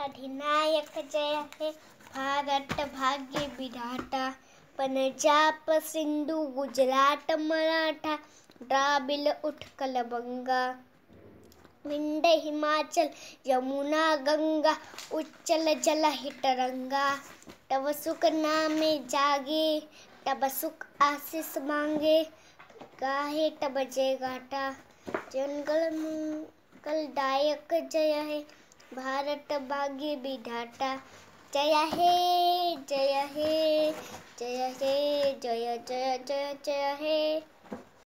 अधिनायक जय हे। भारत भाग्य विधाता पंजाब सिंधु गुजरात मराठा द्राविल उत्कल बंगा। विंध्य हिमाचल यमुना गंगा, उच्चल जल हितरंगा। तब सुख नामे जागे तब सुख आशीष मांगे। गाहे तब जय गाटा जंगल मंगलदायक जय हे भारत भाग्य विधाता जय हे जय हे जय हे जय जय जय जय हे